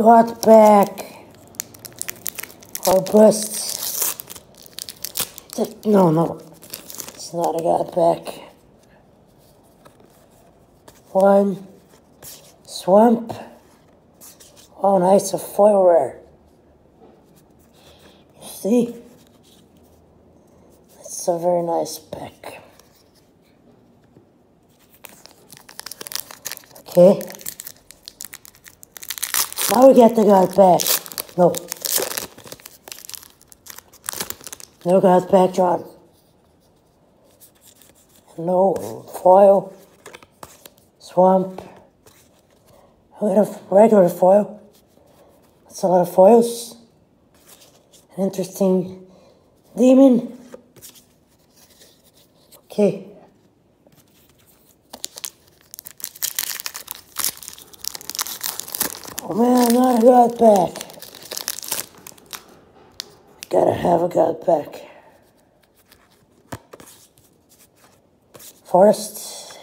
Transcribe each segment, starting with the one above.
god pack or bust. No, no, it's not a god pack. One swamp. Oh, nice, a foil rare. You see? It's a very nice pack. Okay. Now we get the god pack. No. No god pack, John. No foil. Swamp. A got a regular foil. That's a lot of foils. An interesting demon. Okay. Oh man, not a god pack. Gotta have a god pack. Forest.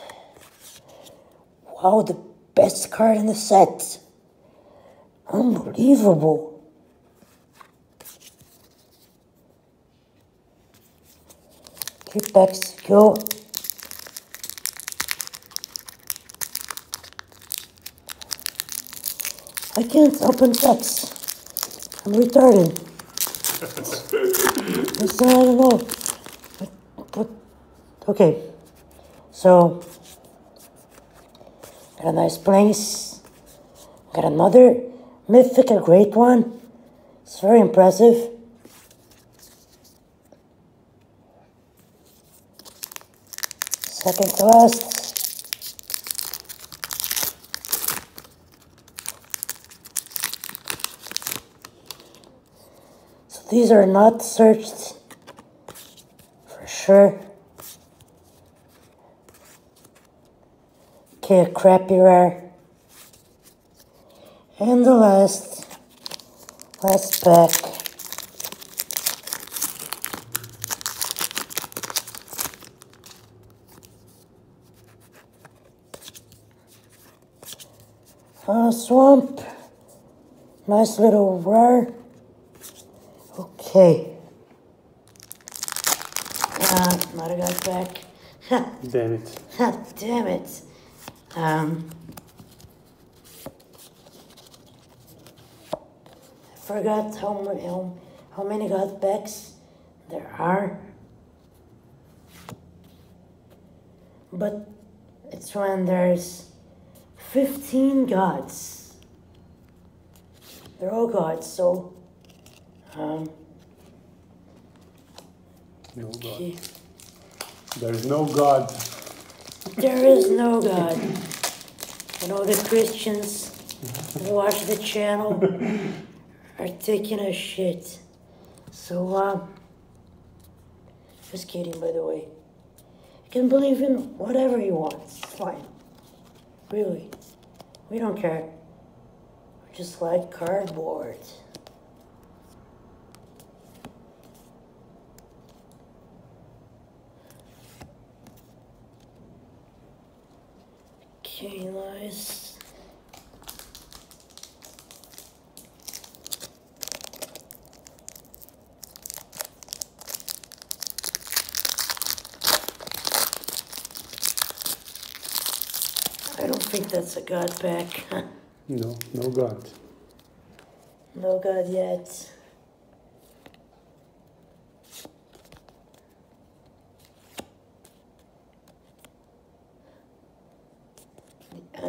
Wow, the best card in the set. Unbelievable. Keep backs go. I can't open text. I'm retarded. I don't know. But, but, okay. So, got a nice place. Got another mythic, a great one. It's very impressive. Second to last. So these are not searched for sure. Okay, a crappy rare. And the last, last pack. Uh, swamp. Nice little rare. Okay. Uh, not a god pack. Damn it. Damn it. Um, I forgot how many, how, how many god packs there are. But it's when there's 15 gods. They're all gods, so. Um, No God. There is no God. There is no God. And all the Christians who watch the channel are taking a shit. So, um, just kidding, by the way. You can believe in whatever you want. It's fine. Really. We don't care. We just like cardboard. Okay, nice. I don't think that's a god pack. No, no God. no god yet.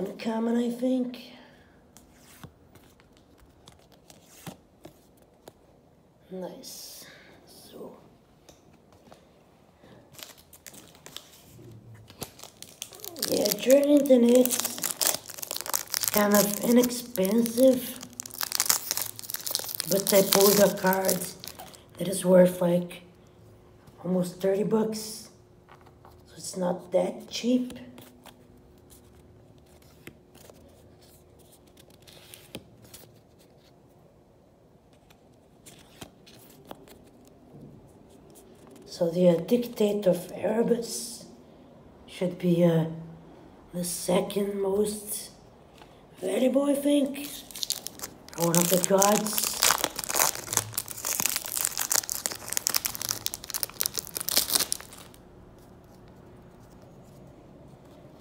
The uncommon, I think. Nice. So. Yeah, into it's kind of inexpensive, but I pulled a card that is worth like almost 30 bucks, so it's not that cheap. So the uh, Dictate of Erebos should be uh, the second most valuable, I think. one of the gods.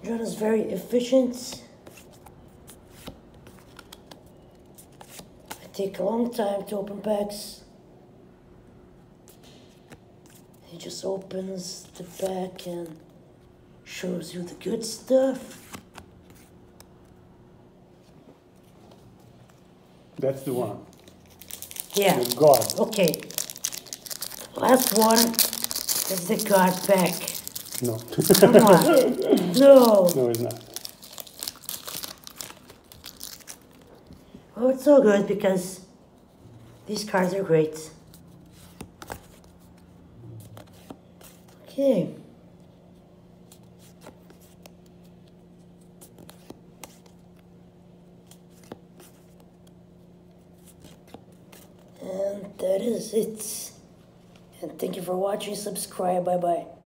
John is very efficient. I take a long time to open packs. He just opens the back and shows you the good stuff. That's the one. Yeah. The God. Okay. Last one is the card pack. No. Come on. No. no, it's not. Oh, it's so good because these cards are great. Okay. And that is it. And thank you for watching. Subscribe. Bye bye.